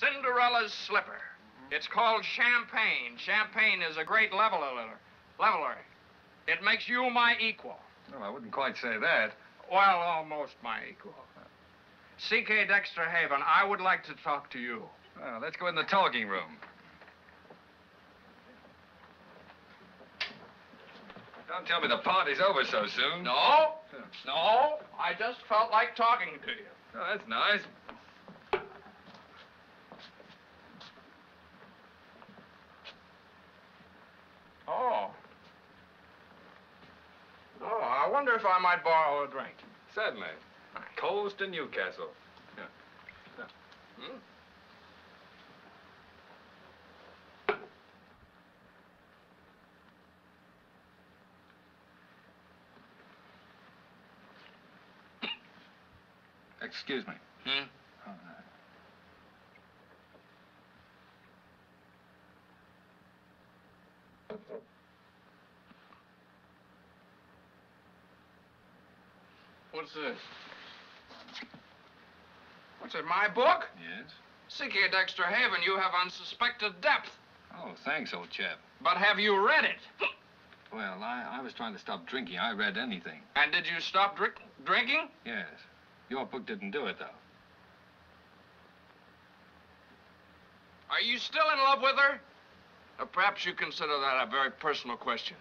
Cinderella's slipper. It's called champagne. Champagne is a great leveler. Leveler. It makes you my equal. Well, I wouldn't quite say that. Well, almost my equal. C.K. Dexter Haven, I would like to talk to you. Well, let's go in the talking room. Don't tell me the party's over so soon. No, no, I just felt like talking to you. Oh, that's nice. Oh. Oh, I wonder if I might borrow a drink. Certainly. Coast to Newcastle. Hmm? Excuse me. Hmm? Oh, What's this? What's it, my book? Yes? C.K. Dexter Haven, you have unsuspected depth. Oh, thanks, old chap. But have you read it? Well, I, I was trying to stop drinking. I read anything. And did you stop drink drinking? Yes. Your book didn't do it, though. Are you still in love with her? Or perhaps you consider that a very personal question.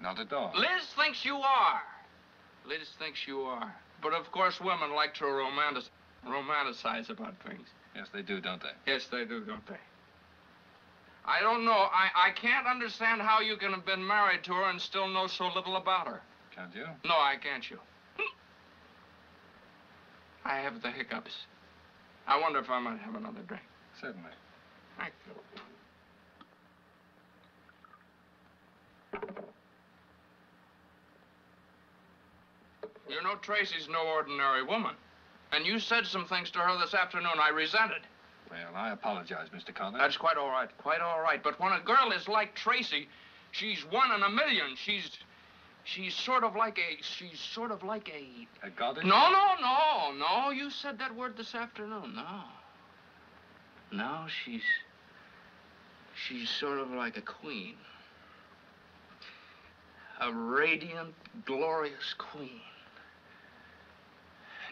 Not at all. Liz thinks you are. Liz thinks you are. But of course, women like to romantic romanticize about things. Yes, they do, don't they? Yes, they do, don't they? I don't know. I, I can't understand how you can have been married to her and still know so little about her. Can't you? No, I can't you. I have the hiccups. I wonder if I might have another drink. Certainly. Thank you. You know, Tracy's no ordinary woman. And you said some things to her this afternoon I resented. Well, I apologize, Mr. Connor. That's quite all right, quite all right. But when a girl is like Tracy, she's one in a million. She's, she's sort of like a, she's sort of like a... A goddess? No, no, no, no. You said that word this afternoon. No. No, she's, she's sort of like a queen. A radiant, glorious queen.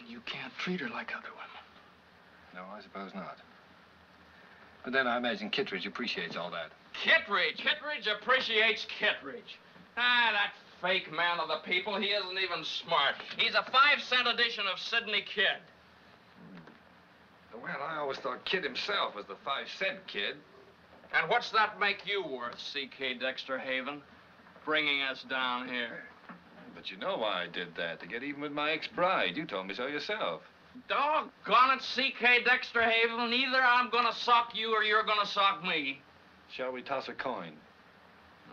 And you can't treat her like other women. No, I suppose not. But then I imagine Kittredge appreciates all that. Kittredge. Kittredge appreciates Kittredge. Ah, that fake man of the people. He isn't even smart. He's a five-cent edition of Sidney Kidd. Well, I always thought Kidd himself was the five-cent kid. And what's that make you worth, C.K. Dexter Haven? Bringing us down here. But you know why I did that, to get even with my ex-bride. You told me so yourself. Doggone it, C.K. Dexter Haven. Either I'm gonna sock you or you're gonna sock me. Shall we toss a coin?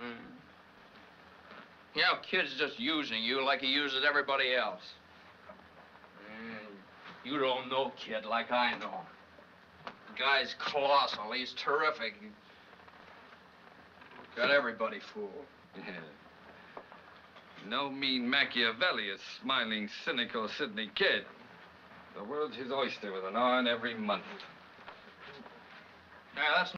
Mm. You know, Kidd's just using you like he uses everybody else. Mm. You don't know Kidd like I know. The guy's colossal. He's terrific. Got everybody fooled. Yeah. No mean Machiavelli is smiling, cynical Sidney Kidd. The world's his oyster with an iron every month. Yeah, that's